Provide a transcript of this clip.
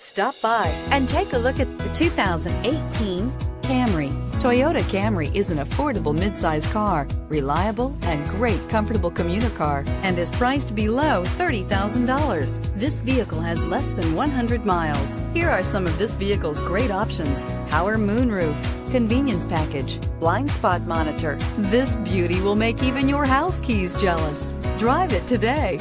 Stop by and take a look at the 2018 Camry. Toyota Camry is an affordable midsize car, reliable and great comfortable commuter car, and is priced below $30,000. This vehicle has less than 100 miles. Here are some of this vehicle's great options. Power moonroof, convenience package, blind spot monitor. This beauty will make even your house keys jealous. Drive it today.